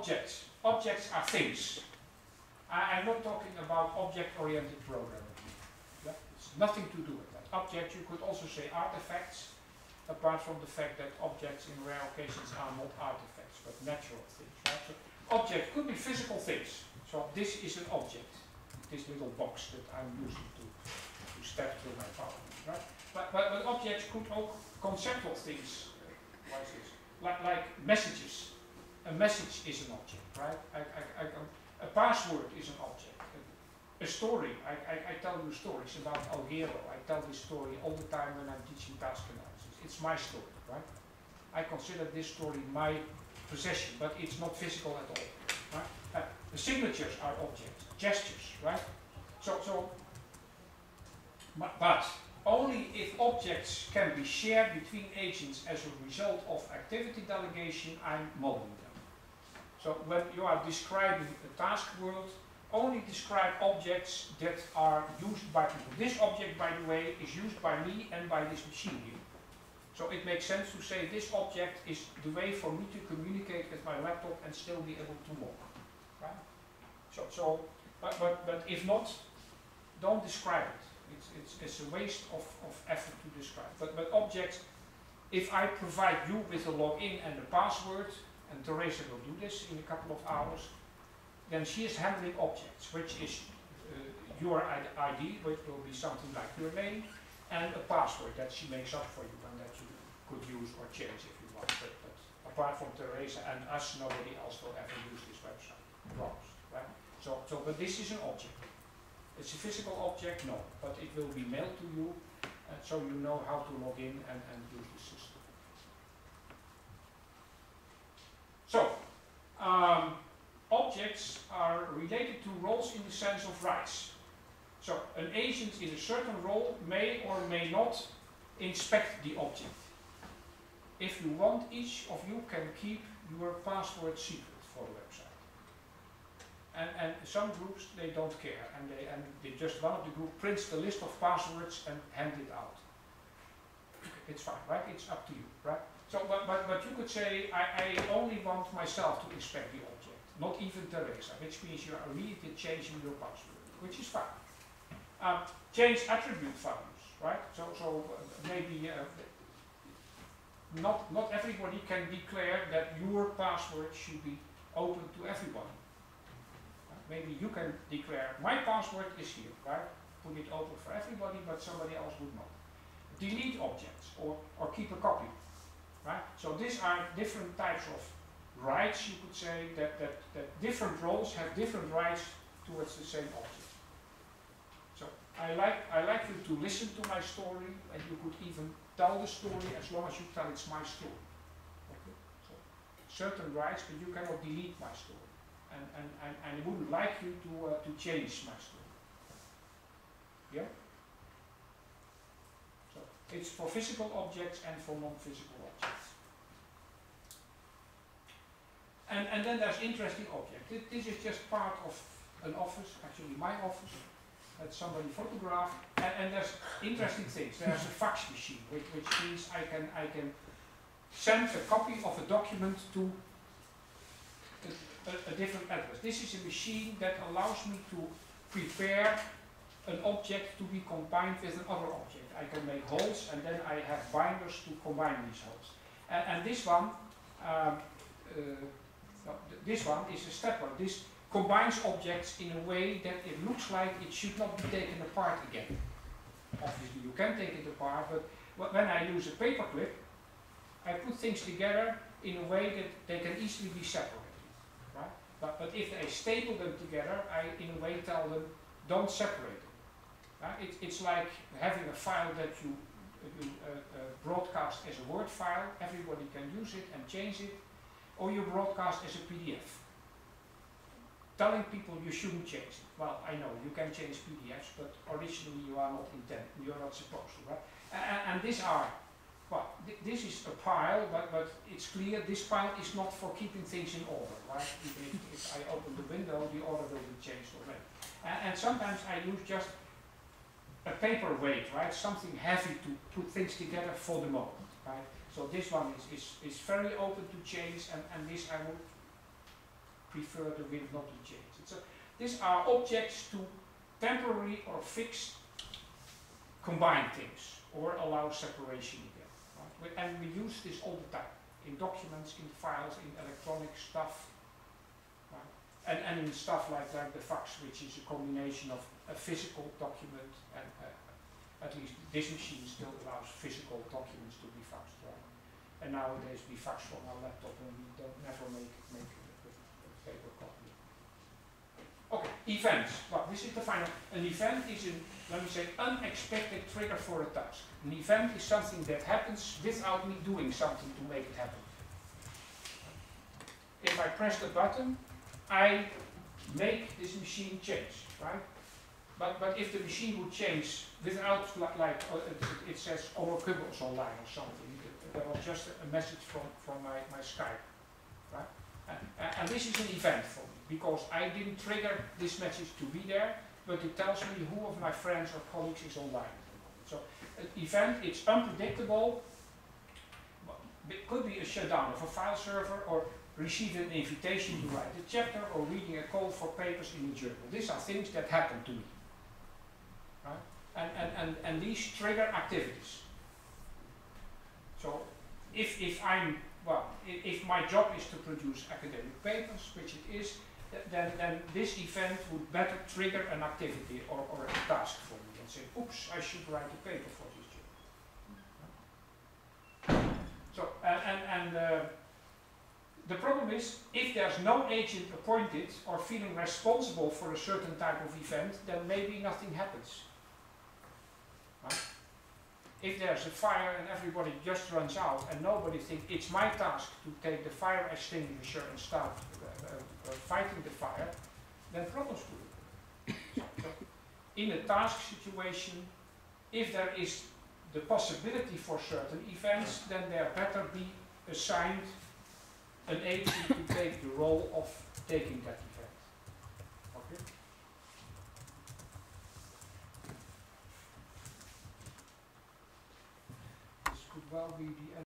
objects. Objects are things. I, am not talking about object-oriented programming. Yeah? It's nothing to do with that. Object, you could also say artifacts, apart from the fact that objects in rare occasions are not artifacts, but natural things. Right? So object could be physical things. So this is an object, this little box that I'm using to, to step through my PowerPoint. Right? But, but, but objects could also conceptual things, uh, like like, like messages. A message is an object, right? I, I, I, a password is an object. A, a story, I, I, tell you stories about Alghero. I tell this story all the time when I'm teaching task analysis. It's my story, right? I consider this story my possession, but it's not physical at all. Right? Uh, the signatures are objects, gestures, right? So, so, but only if objects can be shared between agents as a result of activity delegation, I'm modeling them. So when you are describing a task world, only describe objects that are used by people. This object, by the way, is used by me and by this machine here. So it makes sense to say this object is the way for me to communicate with my laptop and still be able to walk. Right? So, so but, but, but if not, don't describe it. It's, it's, it's a waste of, of effort to describe. But, but objects, if I provide you with a login and a password, and Teresa will do this in a couple of hours, then she is handling objects, which is uh, your ID, which will be something like your name, and a password that she makes up for you and that you could use or change if you want. But, but apart from Teresa and us, nobody else will ever use this website. Promised, right? So, so, but this is an object. It's a physical object, no, but it will be mailed to you, uh, so you know how to log in and, and use the system. So, um, objects are related to roles in the sense of rights. So an agent in a certain role may or may not inspect the object. If you want, each of you can keep your password secret for the website. And, and some groups, they don't care. And they, and they just one of the group prints the list of passwords and hand it out. It's fine, right? It's up to you, right? So, but, but, but you could say, I, I only want myself to inspect the object, not even Teresa, which means you are really changing your password, which is fine. Um, change attribute values, right? So, so uh, maybe uh, not, not everybody can declare that your password should be open to everybody. Uh, maybe you can declare, my password is here, right? Put it open for everybody, but somebody else would not. Delete objects or, or keep a copy, right? So these are different types of rights, you could say, that, that, that different roles have different rights towards the same object. So I like, I like you to listen to my story and you could even tell the story as long as you tell it's my story. Okay? So, certain rights, but you cannot delete my story. And, and, and, and I wouldn't like you to, uh, to change my story. Yeah? It's for physical objects and for non-physical objects. And, and then there's interesting objects. This is just part of an office, actually my office that somebody photographed. And, and, there's interesting things. There's a fax machine, which, which means I can I can send a copy of a document to a, a, a different address. This is a machine that allows me to prepare an object to be combined with another object. I can make holes and then I have binders to combine these holes. And, and this one, um, uh, this one is a stepper. This combines objects in a way that it looks like it should not be taken apart again. Obviously you can take it apart, but when I use a paperclip, I put things together in a way that they can easily be separated. Right? But, but if I staple them together, I in a way tell them, don't separate them. It, it's like having a file that you, uh, uh, broadcast as a Word file, everybody can use it and change it, or you broadcast as a PDF telling people you shouldn't change it. Well, I know you can change PDFs, but originally you are not intent, you are not supposed to, right? And, and these are, well, th this is a pile, but, but it's clear this pile is not for keeping things in order, right? If, if I open the window, the order will be changed already. And, and sometimes I use just a paperweight, right? Something heavy to put things together for the moment, right? So this one is, is, is very open to change, and, and this I would prefer the wind not to change. It's a, these are objects to temporary or fixed combine things or allow separation again. Right? And we use this all the time in documents, in files, in electronic stuff. And, and in stuff like, like the fax, which is a combination of a physical document and uh, at least this machine still allows physical documents to be faxed. Right? And nowadays we fax from our laptop and we don't never make, make a, a, a paper copy. Okay, events. Well, this is the final. An event is an, let me say, unexpected trigger for a task. An event is something that happens without me doing something to make it happen. If I press the button, I make this machine change, right? But, but if the machine would change without, li- like, uh, it, it says overkubbels online or something, there was just a message from, from my, my Skype, right? And, and this is an event for me, because I didn't trigger this message to be there, but it tells me who of my friends or colleagues is online. So, an event, it's unpredictable, it could be a shutdown of a file server, or receiving an invitation to write a chapter, or reading a call for papers in a journal. These are things that happen to me. Right? And, and, and, and these trigger activities. So if, if I'm, well, if my job is to produce academic papers, which it is, then, then this event would better trigger an activity or, or a task for me and say, oops, I should write a paper for this journal. So, and, and, and uh, the problem is, if there's no agent appointed or feeling responsible for a certain type of event, then maybe nothing happens. Right? If there's a fire and everybody just runs out and nobody thinks it's my task to take the fire extinguisher and start uh, uh, uh, fighting the fire, then problems could occur. So, in a task situation, if there is the possibility for certain events, then there better be assigned an agent to take the role of taking that event. Okay? This could well be the